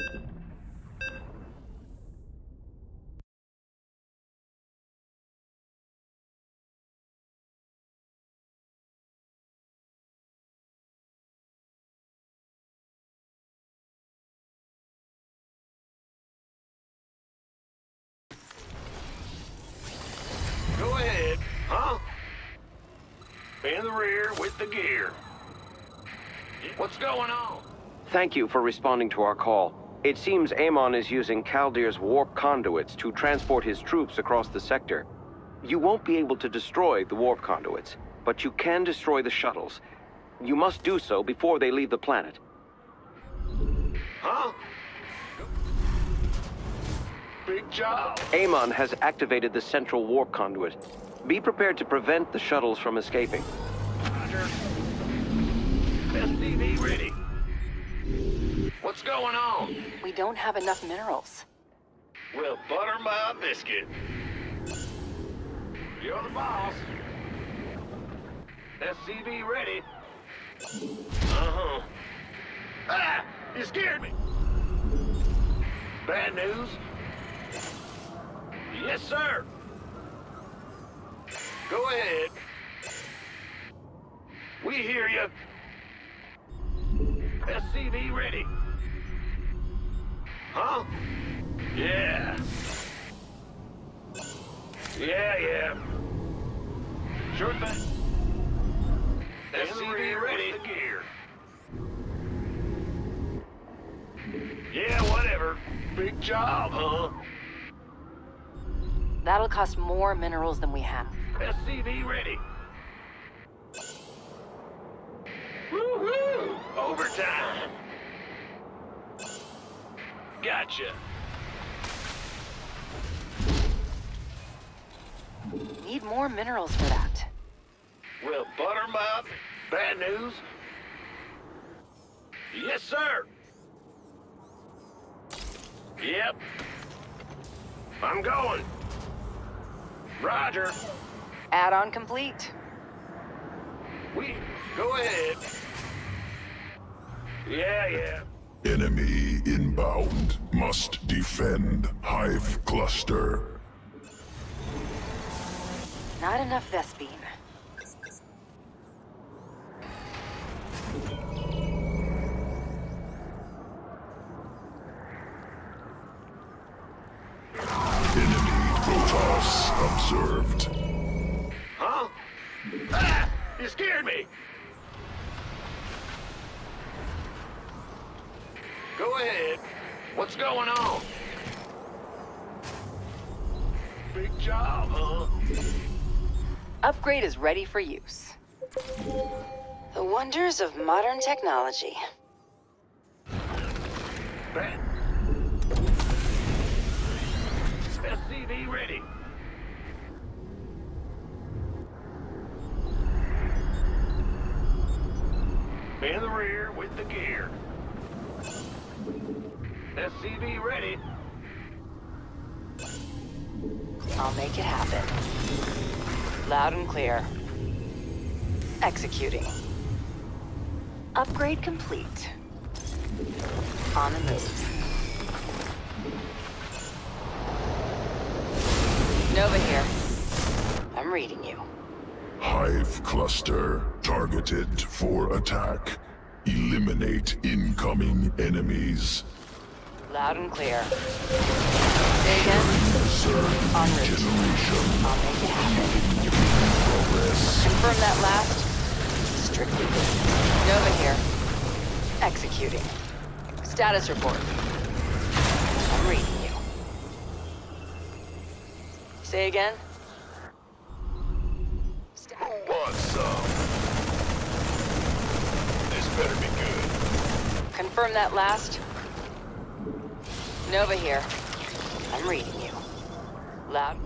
Go ahead. Huh? In the rear with the gear. What's going on? Thank you for responding to our call. It seems Amon is using Kaldir's warp conduits to transport his troops across the sector. You won't be able to destroy the warp conduits, but you can destroy the shuttles. You must do so before they leave the planet. Huh? Big job. Amon has activated the central warp conduit. Be prepared to prevent the shuttles from escaping. Roger. SCV ready. What's going on? We don't have enough minerals. Well, butter my biscuit. You're the boss. SCV ready. Uh-huh. Ah! You scared me. Bad news? Yes, sir. Go ahead. We hear you. SCV ready. Huh? Yeah. Yeah, yeah. Sure thing. SCV ready. The gear. Yeah, whatever. Big job, huh? That'll cost more minerals than we have. SCV ready. Woohoo! Overtime. Gotcha. Need more minerals for that. Well, butter 'em up. Bad news? Yes, sir. Yep. I'm going. Roger. Add-on complete. We go ahead. Yeah, yeah. Enemy inbound. Must defend Hive Cluster. Not enough Vespene. Enemy Protoss observed. Huh? Ah! You scared me. Go ahead. What's going on? Big job, huh? Upgrade is ready for use. The wonders of modern technology. Bet. SCV ready. In the rear with the gear. SCV ready. I'll make it happen. Loud and clear. Executing. Upgrade complete. On the move. Nova here. I'm reading you. Hive Cluster targeted for attack. Eliminate incoming enemies. Loud and clear. Say again? En route. generation. I'll make it happen. Progress. Confirm that last. Strictly business. Nova here. Executing. Status report. I'm reading you. Say again? Who wants some? This better be good. Confirm that last. Nova here. I'm reading you. Loud.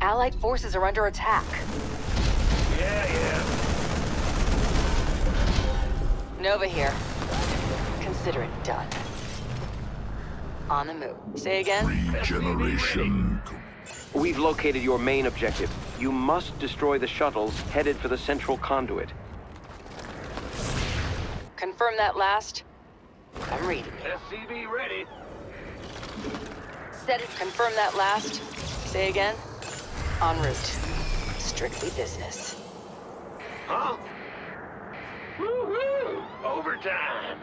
Allied forces are under attack. Yeah, yeah. Nova here. Consider it done. On the move. Say again? Regeneration. We've located your main objective. You must destroy the shuttles headed for the central conduit. Confirm that last. I'm reading. SCV ready. Set it. Confirm that last. Say again. En route. Strictly business. Huh? Woohoo! Overtime!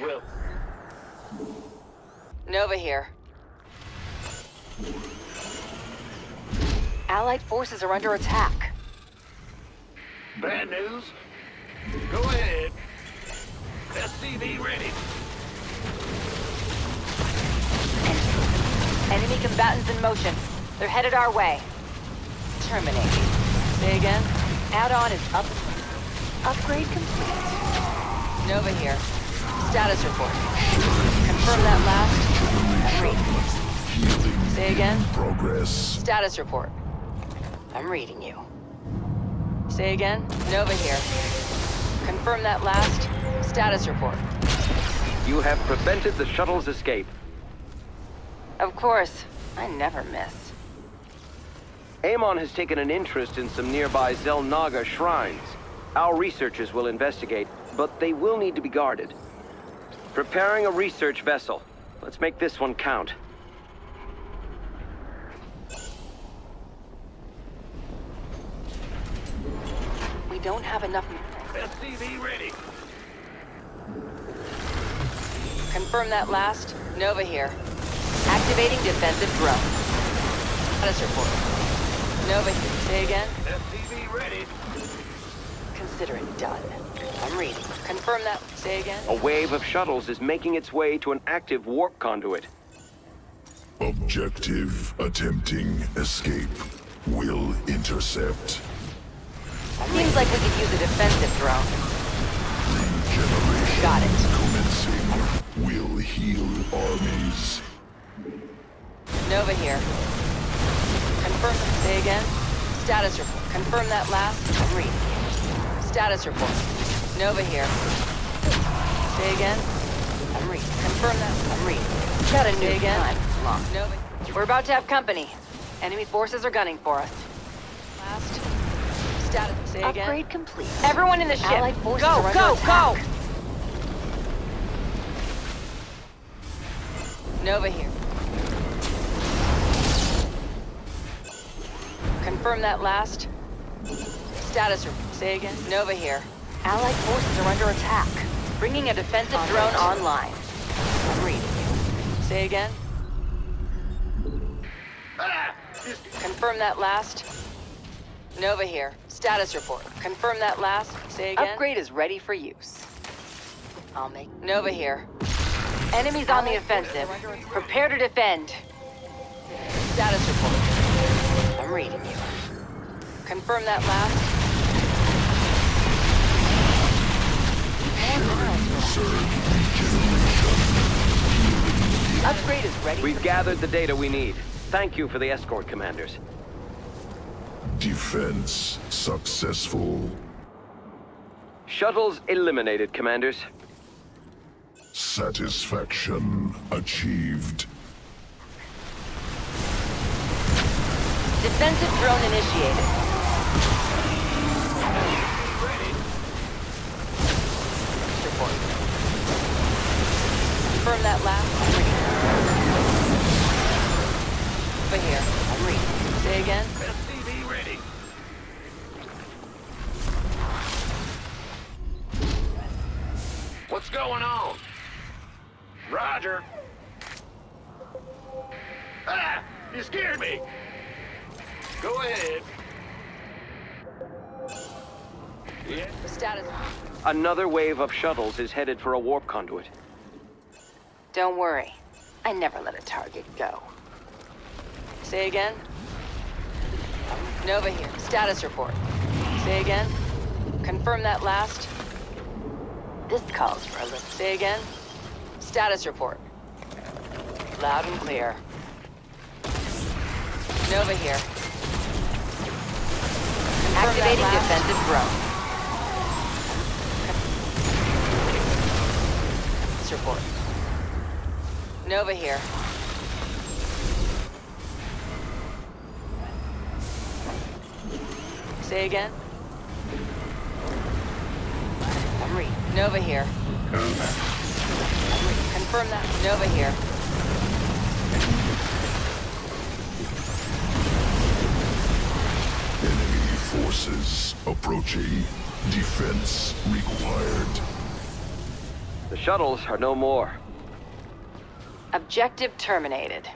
Well, Nova here. Allied forces are under attack. bad news? Go ahead. SCV ready. Enemy combatants in motion. They're headed our way. Terminate. Say again. Add-on is up. Upgrade complete. Nova here. Status report. Confirm that last. I'm. Say again. Progress. Status report. I'm reading you. Say again. Nova here. Confirm that last. Status report. You have prevented the shuttle's escape. Of course. I never miss. Amon has taken an interest in some nearby Xel'Naga shrines. Our researchers will investigate, but they will need to be guarded. Preparing a research vessel. Let's make this one count. We don't have enough... SCV ready. Confirm that last. Nova here. Activating defensive drone. Status report. Nova here. Say again. SCV ready. Consider it done. I'm reading. Confirm that. Say again. A wave of shuttles is making its way to an active warp conduit. Objective attempting escape. Will intercept. Seems like we could use a defensive drone. Regeneration Got it. commencing. Will heal armies. Nova here. Confirm. Say again. Status report. Confirm that last. I'm. Status report. Nova here. Say again. I'm reading. Confirm that. I'm reading. Got a new Say again. Time. Long. Nova. We're about to have company. Enemy forces are gunning for us. Last. Status. Say again. Upgrade complete. Everyone in the ship. Allied forces go, go, attack. go! Nova here. Confirm that last. Status report. Say again. Nova here. Allied forces are under attack. Bringing a defensive On drone route. online. I'm reading. Say again. Ah! Confirm that last. Nova here. Status report. Confirm that last. Say again. Upgrade is ready for use. I'll make Nova here. Enemies on the offensive. Prepare to defend. Status report. I'm reading you. Confirm that last. Upgrade is ready. We've gathered the data we need. Thank you for the escort, commanders. Defense successful. Shuttles eliminated, commanders. Satisfaction achieved. Defensive drone initiated. Report. Confirm that last. Over here. I'm reading. Say again. Going on? Roger. Ah! You scared me. Go ahead. Yeah. Status. Another wave of shuttles is headed for a warp conduit. Don't worry. I never let a target go. Say again. Nova here. Status report. Say again. Confirm that last. This calls for a lift. Say again. Status report. Loud and clear. Nova here. Activating defensive drone. This report. Nova here. Say again. Nova here. Confirm that. Nova here. Enemy forces approaching. Defense required. The shuttles are no more. Objective terminated.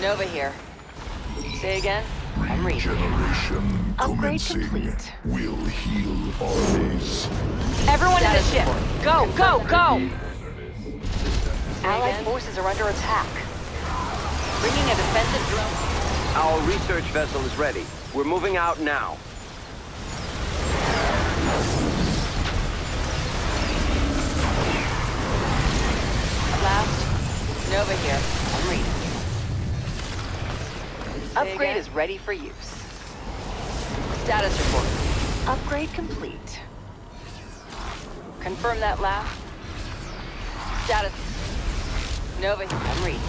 Nova here. Say again? I'm reading. Regeneration Upgrade commencing. complete. Will heal armies. Everyone in the ship! report. Go, go, go! Allied forces are under attack. Bringing a defensive drone. Our research vessel is ready. We're moving out now. Last. Nova here. I'm reading. Say Upgrade is ready for use. Status report. Upgrade complete. Confirm that last. Status. Nova. I'm reading.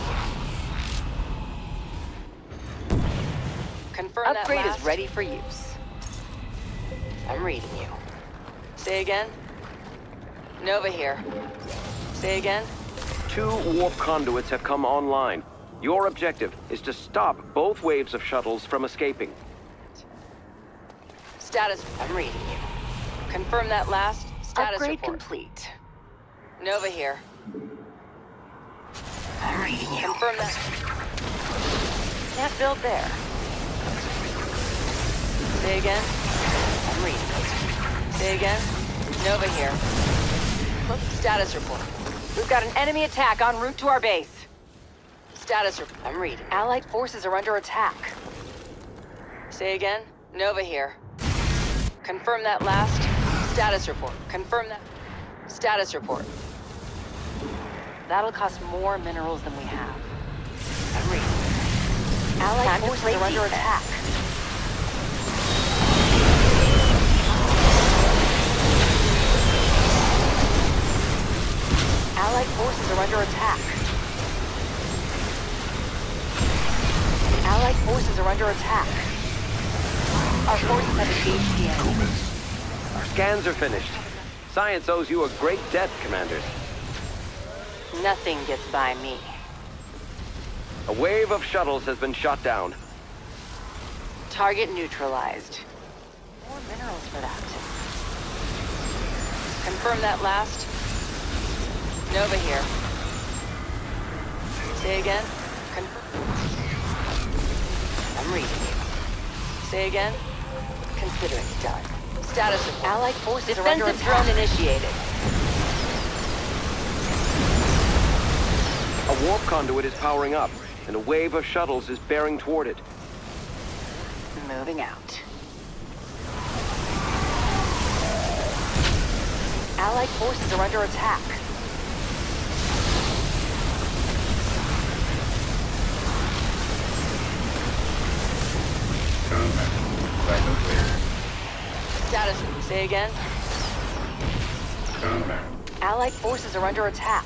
Confirm Upgrade that is last. ready for use. I'm reading you. Say again. Nova here. Say again. Two warp conduits have come online. Your objective is to stop both waves of shuttles from escaping. Status. I'm reading you. Confirm that last. Status Upgrade report. complete. Nova here. I'm reading you. Confirm that. Can't build there. Say again. I'm reading. Say again. Nova here. Look, status report. We've got an enemy attack en route to our base. Status report. I'm reading. Allied forces are under attack. Say again. Nova here. Confirm that last. Status report. Confirm that. Status report. That'll cost more minerals than we have. I'm reading. Allied Time forces are under attack. Allied forces are under attack. Allied forces are under attack. Our forces have engaged the enemy. Our scans are finished. Science owes you a great debt, Commanders. Nothing gets by me. A wave of shuttles has been shot down. Target neutralized. More minerals for that. Confirm that last. Nova here. Say again. Confirm. I'm reading you. Say again. Consider it done. Status of Allied forces are under attack. drone initiated. A warp conduit is powering up, and a wave of shuttles is bearing toward it. Moving out. Allied forces are under attack. Say again. Allied forces are under attack.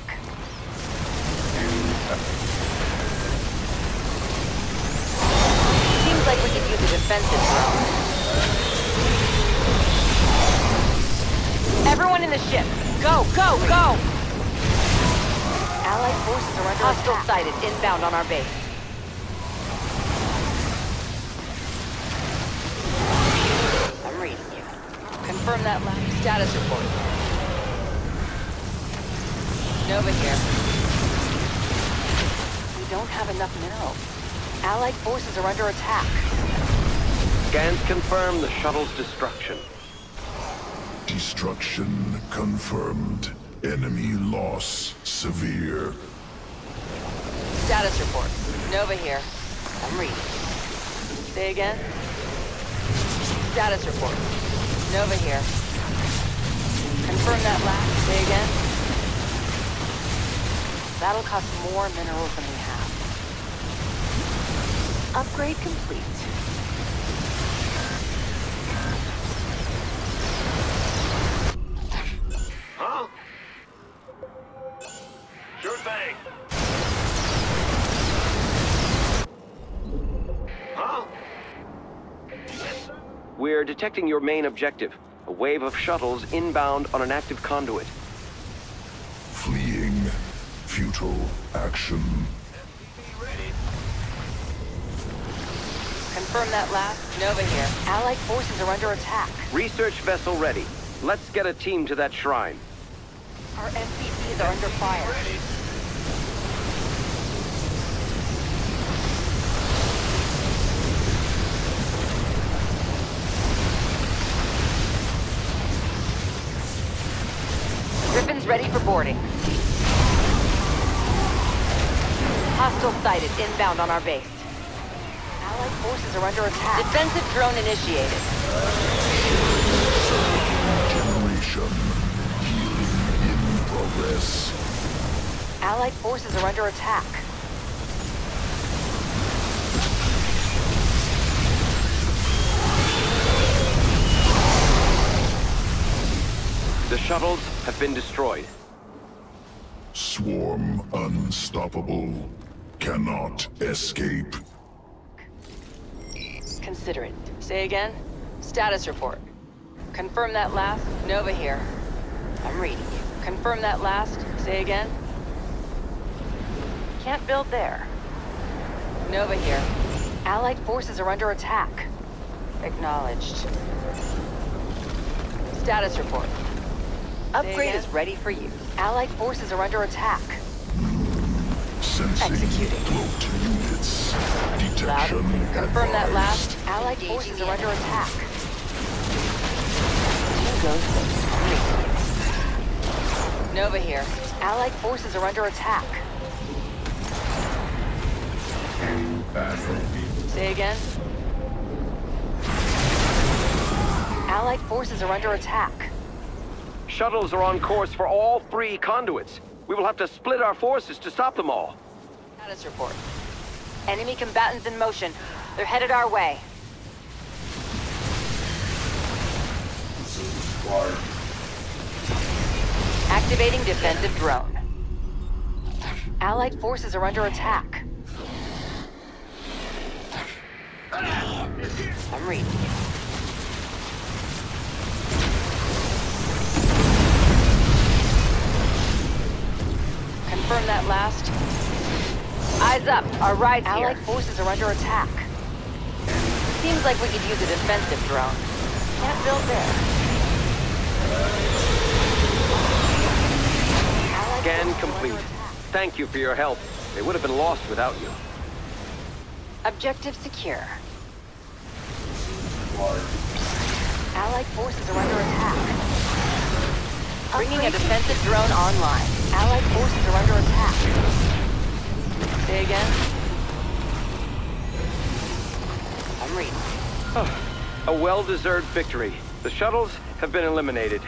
Seems like we could use a defensive drone. Everyone in the ship! Go, go, go! Allied forces are under Hostile attack. sighted inbound on our base. Confirm that last status report. Nova here. We don't have enough minerals. Allied forces are under attack. Scans confirm the shuttle's destruction. Destruction confirmed. Enemy loss severe. Status report. Nova here. I'm reading. Say again. Status report. Nova here. Confirm that last. Say again. That'll cost more minerals than we have. Upgrade complete. We're detecting your main objective. A wave of shuttles inbound on an active conduit. Fleeing. Futile action. Ready. Confirm that last. Nova here. Allied forces are under attack. Research vessel ready. Let's get a team to that shrine. Our MCPs are under fire. Ready. For boarding. Hostile sighted inbound on our base. Allied forces are under attack. Defensive drone initiated. Generation. Healing in progress. Allied forces are under attack. The shuttles have been destroyed. Swarm unstoppable. Cannot escape. Consider it. Say again? Status report. Confirm that last. Nova here. I'm reading you. Confirm that last. Say again? Can't build there. Nova here. Allied forces are under attack. Acknowledged. Status report. Upgrade is ready for you. Allied forces are under attack. Sensing Executing. float units. Loud. Detection Confirm that last. Allied forces are under attack. Two ghosts. Nova here. Allied forces are under attack. Say again? Allied forces are under attack. Shuttles are on course for all three conduits. We will have to split our forces to stop them all. Status report. Enemy combatants in motion. They're headed our way. Activating defensive drone. Allied forces are under attack. I'm reading. Confirm that last. Eyes up. Our ride's Allied here. forces are under attack. Seems like we could use a defensive drone. Can't build there. Allied Scan complete. Thank you for your help. They would have been lost without you. Objective secure. Allied forces are under attack. Bringing a defensive drone online. Allied forces are under attack. Say again? I'm reading. Oh, a well-deserved victory. The shuttles have been eliminated.